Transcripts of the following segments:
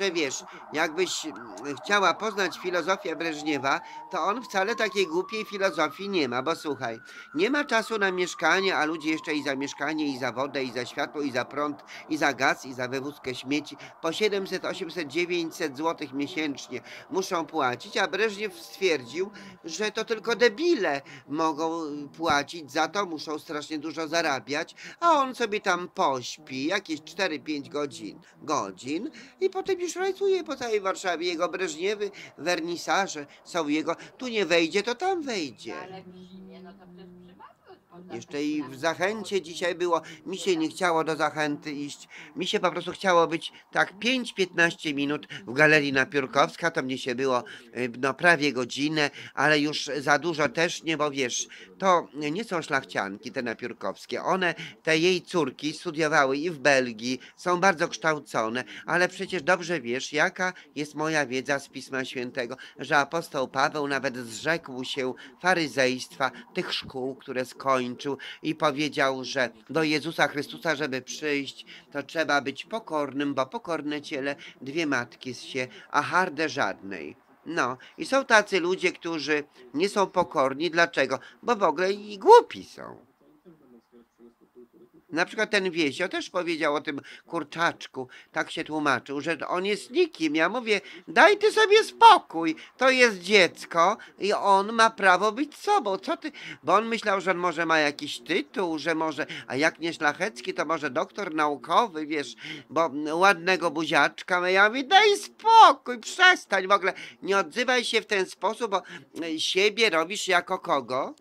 że wiesz, jakbyś mm, chciała poznać filozofię Breżniewa, to on wcale takiej głupiej filozofii nie ma, bo słuchaj, nie ma czasu na mieszkanie, a ludzie jeszcze i za mieszkanie, i za wodę, i za światło, i za prąd, i za gaz, i za wywózkę śmieci po 700, 800, 900 zł miesięcznie muszą płacić, a Breżniew stwierdził, że to tylko debile mogą płacić za to, muszą strasznie dużo zarabiać, a on sobie tam pośpi jakieś 4-5 godzin, godzin i potem już rajcuje po całej Warszawie. Jego Breżniewy, wernisaże są jego, tu nie wejdzie, to tam wejdzie. Ale w zimie, no to przecież Jeszcze i w Zachęcie dzisiaj było. Mi się nie chciało do Zachęty iść. Mi się po prostu chciało być tak 5-15 minut w Galerii Napiórkowska. To mnie się było y, no, prawie godzinę, ale już za dużo też nie, bo wiesz, to nie są szlachcianki te napiórkowskie. One, te jej córki studiowały i w Belgii, są bardzo kształcone, ale przecież dobrze wiesz, jaka jest moja wiedza z Pisma Świętego, że apostoł Paweł nawet zrzekł się faryzejstwa, tych szkół, które skończył i powiedział, że do Jezusa Chrystusa, żeby przyjść, to trzeba być pokornym, bo pokorne ciele dwie matki się, a harde żadnej. No, i są tacy ludzie, którzy nie są pokorni. Dlaczego? Bo w ogóle i głupi są. Na przykład ten Wiesio też powiedział o tym kurczaczku, tak się tłumaczył, że on jest nikim. Ja mówię, daj ty sobie spokój, to jest dziecko i on ma prawo być sobą. Co ty? Bo on myślał, że on może ma jakiś tytuł, że może, a jak nie szlachecki, to może doktor naukowy, wiesz, bo ładnego buziaczka. Ja mówię, daj spokój, przestań w ogóle, nie odzywaj się w ten sposób, bo siebie robisz jako kogo?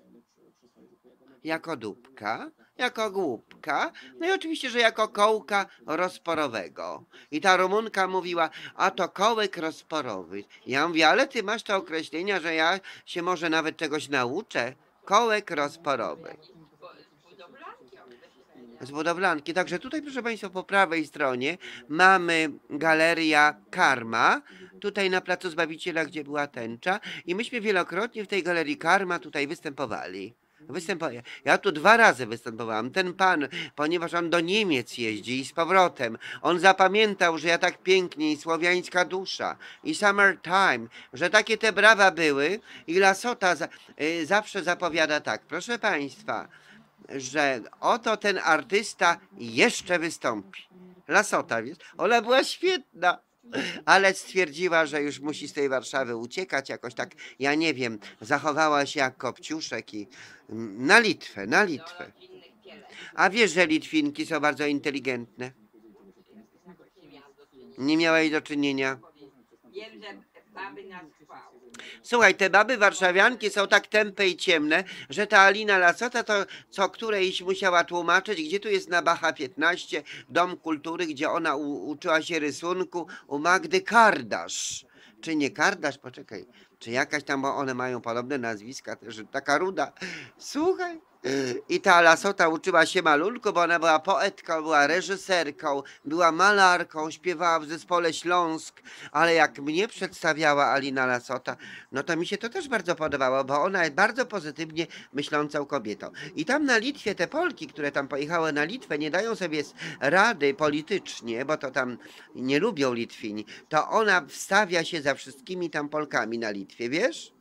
Jako dupka, jako głupka, no i oczywiście, że jako kołka rozporowego. I ta Rumunka mówiła, a to kołek rozporowy. Ja mówię, ale ty masz te określenia, że ja się może nawet czegoś nauczę. Kołek rozporowy. Z budowlanki. Także tutaj, proszę Państwa, po prawej stronie mamy galeria Karma. Tutaj na Placu Zbawiciela, gdzie była tęcza. I myśmy wielokrotnie w tej galerii Karma tutaj występowali. Występuję. Ja tu dwa razy występowałam. Ten pan, ponieważ on do Niemiec jeździ i z powrotem, on zapamiętał, że ja tak pięknie i słowiańska dusza i summertime, że takie te brawa były i Lasota za, y, zawsze zapowiada tak. Proszę Państwa, że oto ten artysta jeszcze wystąpi. Lasota, wiesz? Ona była świetna. Ale stwierdziła, że już musi z tej Warszawy uciekać jakoś tak, ja nie wiem, zachowała się jak kopciuszek i mm, na Litwę, na Litwę. A wiesz, że Litwinki są bardzo inteligentne? Nie. Nie miałeś do czynienia. Wiem, że baby nas chwały. Słuchaj, te baby warszawianki są tak tępe i ciemne, że ta Alina Lasota to co którejś musiała tłumaczyć, gdzie tu jest na Bacha 15, Dom Kultury, gdzie ona u, uczyła się rysunku u Magdy Kardasz. Czy nie Kardasz? Poczekaj. Czy jakaś tam, bo one mają podobne nazwiska, też taka ruda. Słuchaj. I ta Lasota uczyła się malunku, bo ona była poetką, była reżyserką, była malarką, śpiewała w zespole Śląsk, ale jak mnie przedstawiała Alina Lasota, no to mi się to też bardzo podobało, bo ona jest bardzo pozytywnie myślącą kobietą. I tam na Litwie te Polki, które tam pojechały na Litwę, nie dają sobie rady politycznie, bo to tam nie lubią Litwini, to ona wstawia się za wszystkimi tam Polkami na Litwie, wiesz?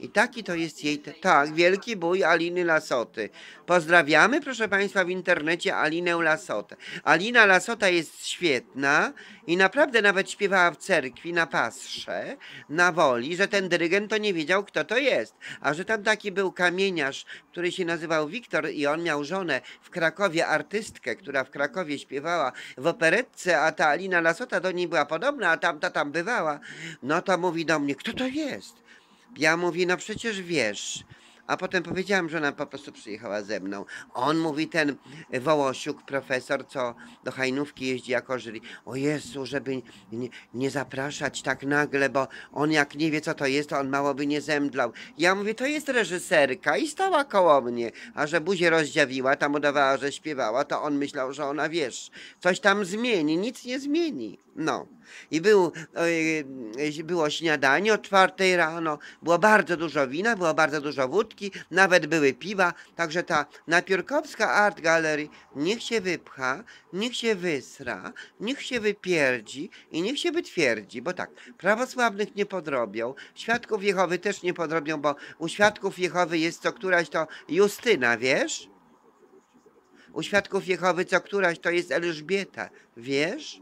I taki to jest jej, tak, wielki bój Aliny Lasoty. Pozdrawiamy, proszę Państwa, w internecie Alinę Lasotę. Alina Lasota jest świetna i naprawdę nawet śpiewała w cerkwi na pasrze, na woli, że ten dyrygent to nie wiedział, kto to jest. A że tam taki był kamieniarz, który się nazywał Wiktor i on miał żonę w Krakowie, artystkę, która w Krakowie śpiewała w operetce, a ta Alina Lasota do niej była podobna, a tamta tam bywała. No to mówi do mnie, kto to jest? Ja mówi, no przecież wiesz. A potem powiedziałam, że ona po prostu przyjechała ze mną. On mówi, ten Wołosiuk, profesor, co do Hajnówki jeździ jako jury. O Jezu, żeby nie, nie zapraszać tak nagle, bo on jak nie wie, co to jest, to on mało by nie zemdlał. Ja mówię, to jest reżyserka i stała koło mnie. A że buzię rozdziawiła, tam udawała, że śpiewała, to on myślał, że ona, wiesz, coś tam zmieni. Nic nie zmieni. No. I był, e, było śniadanie o czwartej rano, było bardzo dużo wina, było bardzo dużo wódki, nawet były piwa, także ta napiórkowska Art Gallery niech się wypcha, niech się wysra, niech się wypierdzi i niech się wytwierdzi, bo tak, prawosławnych nie podrobią, świadków Jehowy też nie podrobią, bo u świadków Jehowy jest co któraś to Justyna, wiesz? U świadków Jehowy co któraś to jest Elżbieta, wiesz?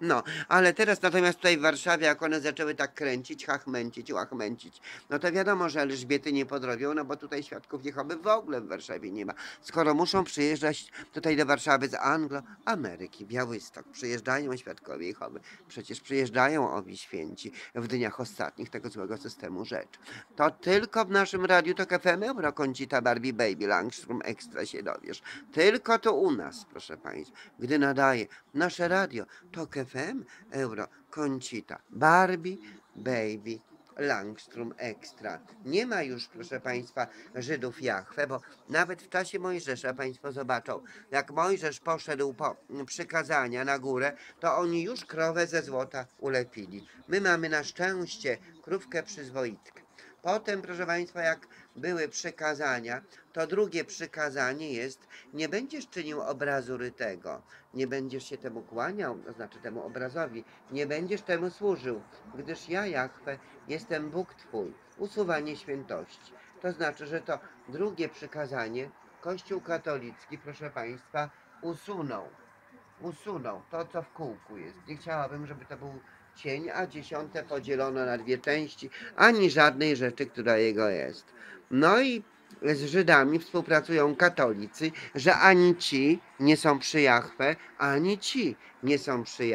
No, ale teraz natomiast tutaj w Warszawie, jak one zaczęły tak kręcić, chachmęcić, łachmęcić, no to wiadomo, że Elżbiety nie podrobią, no bo tutaj świadków Jehowy w ogóle w Warszawie nie ma. Skoro muszą przyjeżdżać tutaj do Warszawy z Anglo, Ameryki, Białystok, przyjeżdżają świadkowie Jehowy, przecież przyjeżdżają owi święci w dniach ostatnich tego złego systemu rzeczy. To tylko w naszym radiu to KFM Euro Kącita Barbie Baby Langstrom Extra się dowiesz. Tylko to u nas, proszę Państwa, gdy nadaje nasze radio, to KFM Euro Kącita Barbie Baby Langstrom Extra. Nie ma już, proszę Państwa, Żydów Jachwę, bo nawet w czasie Mojżesza Państwo zobaczą, jak Mojżesz poszedł po przykazania na górę, to oni już krowę ze złota ulepili. My mamy na szczęście krówkę przyzwoitkę. Potem, proszę Państwa, jak były przykazania, to drugie przykazanie jest, nie będziesz czynił obrazu rytego, nie będziesz się temu kłaniał, to znaczy temu obrazowi, nie będziesz temu służył, gdyż ja, Jachwę, jestem Bóg Twój. Usuwanie świętości. To znaczy, że to drugie przykazanie Kościół katolicki, proszę Państwa, usunął. Usunął to, co w kółku jest. Nie chciałabym, żeby to był cień, a dziesiąte podzielono na dwie części, ani żadnej rzeczy, która jego jest. No i z Żydami współpracują katolicy, że ani ci nie są przy Jachwę, ani ci nie są przy.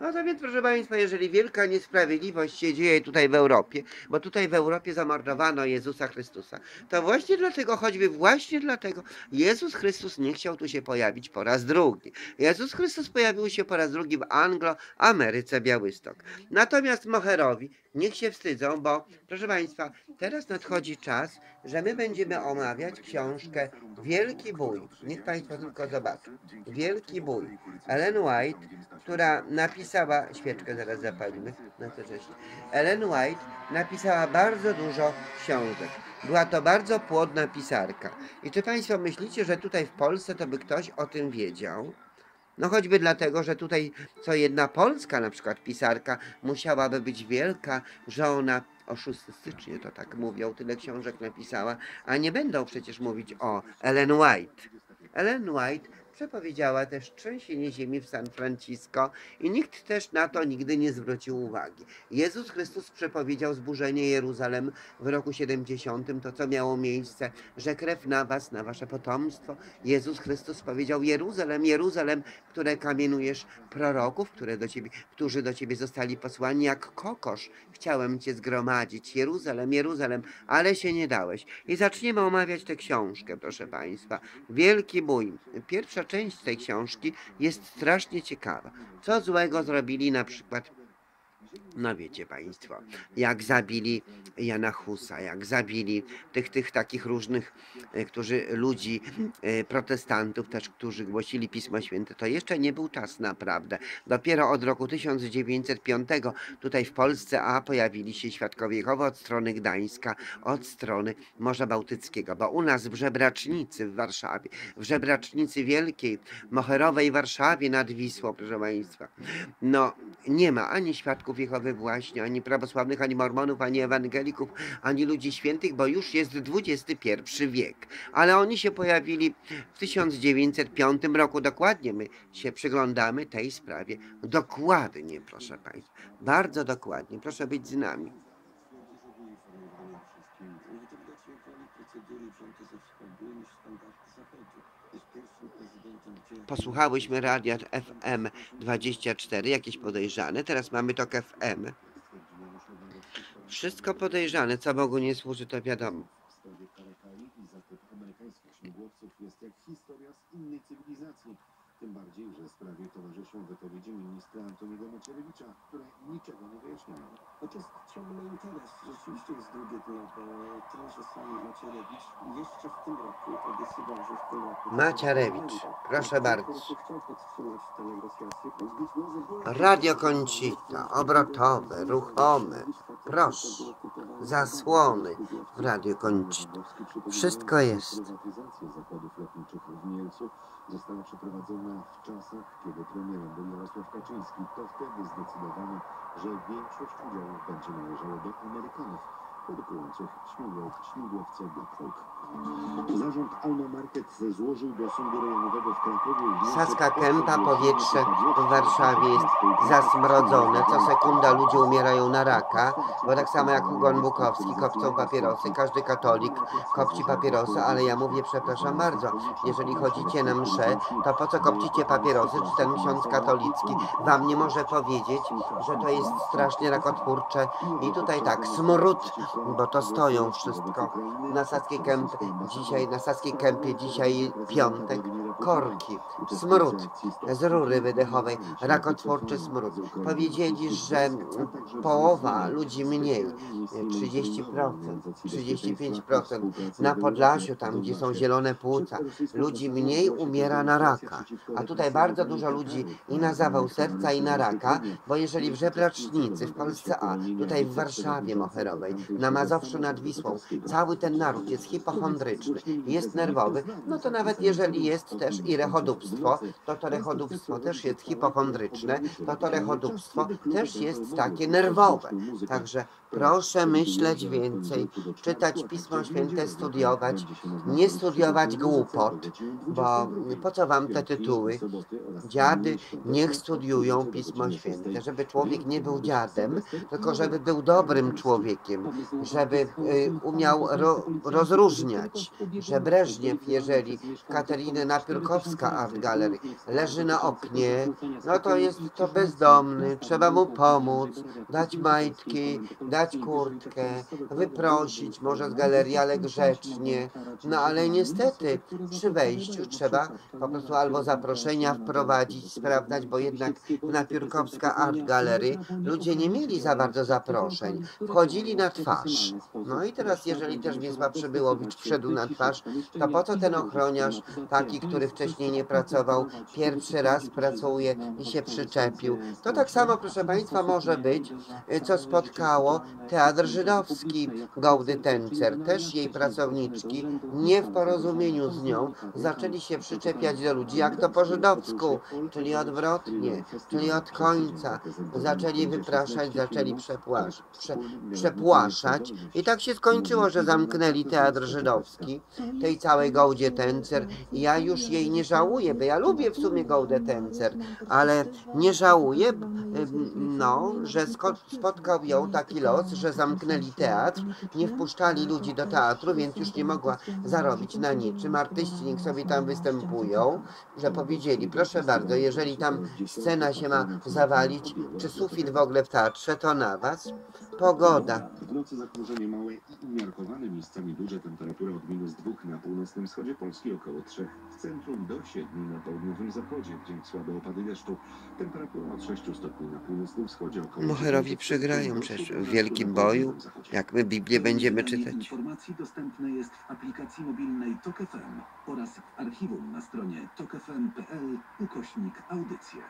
No to więc, proszę Państwa, jeżeli wielka niesprawiedliwość się dzieje tutaj w Europie, bo tutaj w Europie zamordowano Jezusa Chrystusa, to właśnie dlatego, choćby właśnie dlatego, Jezus Chrystus nie chciał tu się pojawić po raz drugi. Jezus Chrystus pojawił się po raz drugi w Anglo-Ameryce Białystok. Natomiast Moherowi niech się wstydzą, bo proszę Państwa, teraz nadchodzi czas, że my będziemy omawiać książkę Wielki Bój. Niech Państwo tylko zobaczą. Wielki Bój. Ellen White, która napisała, świeczkę zaraz zapalimy na to cześć. Ellen White napisała bardzo dużo książek. Była to bardzo płodna pisarka. I czy Państwo myślicie, że tutaj w Polsce to by ktoś o tym wiedział? No choćby dlatego, że tutaj co jedna polska na przykład pisarka musiałaby być wielka, że ona o 6 stycznia to tak mówią, tyle książek napisała, a nie będą przecież mówić o Ellen White. Ellen White przepowiedziała też trzęsienie ziemi w San Francisco i nikt też na to nigdy nie zwrócił uwagi. Jezus Chrystus przepowiedział zburzenie Jeruzalem w roku 70, to co miało miejsce, że krew na was, na wasze potomstwo. Jezus Chrystus powiedział Jeruzalem, Jeruzalem, które kamienujesz proroków, które do ciebie, którzy do ciebie zostali posłani jak kokosz. Chciałem cię zgromadzić, Jeruzalem, Jeruzalem, ale się nie dałeś. I zaczniemy omawiać tę książkę, proszę Państwa. Wielki bój. Pierwsza część tej książki jest strasznie ciekawa. Co złego zrobili na przykład no wiecie Państwo, jak zabili Jana Husa, jak zabili tych, tych takich różnych, e, którzy ludzi, e, protestantów też, którzy głosili Pismo Święte, to jeszcze nie był czas naprawdę. Dopiero od roku 1905 tutaj w Polsce, a pojawili się świadkowie Jehowy od strony Gdańska, od strony Morza Bałtyckiego, bo u nas w Żebracznicy w Warszawie, w Żebracznicy Wielkiej, Moherowej Warszawie nad Wisłą, proszę Państwa, no nie ma ani świadków Jehowy właśnie, ani prawosławnych, ani mormonów, ani ewangelików, ani ludzi świętych, bo już jest XXI wiek. Ale oni się pojawili w 1905 roku dokładnie. My się przyglądamy tej sprawie dokładnie, proszę Państwa. Bardzo dokładnie. Proszę być z nami. Posłuchałyśmy radia FM 24, jakieś podejrzane. Teraz mamy tok FM. Wszystko podejrzane, co Bogu nie służy, to wiadomo. Historia Karakali i zakop amerykańskich śmigłowców jest jak historia z innej cywilizacji. Tym bardziej, że sprawie towarzyszy się wypowiedzi ministra Antoniego Macierewicza, które niczego nie wyjaśniają. No to jest ciągły interes. Rzeczywiście jest drugie dno, bo to, że sam Macierewicz jeszcze w tym roku obiecywał, że w tym roku... Macierewicz, proszę bardzo. Radio Koncita, obrotowe, ruchome. Proszę. Zasłony w Radio Koncita. Wszystko jest. Prywatyzacja zakładów lotniczych w Mielcu została przeprowadzona w czasach, kiedy premierem był Jarosław Kaczyński. To wtedy zdecydowano, że większość udziałów będzie należała do Amerykanów produkujących śmigłow, śmigłowce Black Hawk. Zarząd Alma Market złożył do Sądu Rejonowego w Krakowie Saska Kępa, powietrze w Warszawie jest zasmrodzone. Co sekunda ludzie umierają na raka, bo tak samo jak Hugon Bukowski kopcą papierosy. Każdy katolik kopci papierosy, ale ja mówię, przepraszam bardzo, jeżeli chodzicie na mszę, to po co kopcicie papierosy? Czy ten ksiądz katolicki wam nie może powiedzieć, że to jest strasznie rakotwórcze? I tutaj tak, smród, bo to stoją wszystko. Na Saskiej Kępie dzisiaj, na Saskiej Kępie dzisiaj piątek, korki, smród z rury wydechowej, rakotwórczy smród. Powiedzieli, że połowa ludzi mniej, 30%, 35% na Podlasiu, tam gdzie są zielone płuca, ludzi mniej umiera na raka. A tutaj bardzo dużo ludzi i na zawał serca, i na raka, bo jeżeli w Żebracznicy, w Polsce A, tutaj w Warszawie Moherowej, na Mazowszu nad Wisłą, cały ten naród jest hipochondryczny, jest nerwowy, no to nawet jeżeli jest też i rechodupstwo, to to rechodupstwo też jest hipochondryczne, to to rechodupstwo też jest takie nerwowe. Także proszę myśleć więcej, czytać Pismo Święte, studiować, nie studiować głupot, bo po co wam te tytuły? Dziady niech studiują Pismo Święte, żeby człowiek nie był dziadem, tylko żeby był dobrym człowiekiem, żeby y, umiał ro, rozróżniać, że Breżniew, jeżeli Kateriny Napiórkowska Art Gallery leży na oknie, no to jest to bezdomny, trzeba mu pomóc, dać majtki, dać kurtkę, wyprosić może z galerii, ale grzecznie. No ale niestety przy wejściu trzeba po prostu albo zaproszenia wprowadzić, sprawdzać, bo jednak w Napiórkowska Art Gallery ludzie nie mieli za bardzo zaproszeń. Wchodzili na twarz. No i teraz, jeżeli też Wiesław Przybyłowicz wszedł na twarz, to po co ten ochroniarz, taki, który wcześniej nie pracował, pierwszy raz pracuje i się przyczepił? To tak samo, proszę Państwa, może być, co spotkało Teatr Żydowski Gołdy Tencer. Też jej pracowniczki, nie w porozumieniu z nią, zaczęli się przyczepiać do ludzi, jak to po żydowsku, czyli odwrotnie, czyli od końca. Zaczęli wypraszać, zaczęli przepłasz, prze, przepłaszać i tak się skończyło, że zamknęli Teatr Żydowski, tej całej Gołdzie Tencer. Ja już jej nie żałuję, bo ja lubię w sumie Gołdę Tencer, ale nie żałuję, no, że spotkał ją taki los, że zamknęli teatr, nie wpuszczali ludzi do teatru, więc już nie mogła zarobić na niczym. Artyści niech sobie tam występują, że powiedzieli, proszę bardzo, jeżeli tam scena się ma zawalić, czy sufit w ogóle w teatrze, to na was. Pogoda. W nocy zachmurzenie małe i umiarkowane miejscami duże temperatury od minus 2 na północnym wschodzie Polski około 3. W centrum do 7 na południowym zachodzie, gdzie słabe opady deszczu. Temperatura od 6 stopni na północnym wschodzie około Moherowi 10 przegrają przecież w wielkim boju, jak my Biblię będziemy czytać. informacji dostępne jest w aplikacji mobilnej TOK FM oraz w archiwum na stronie tokefm.pl ukośnik audycje.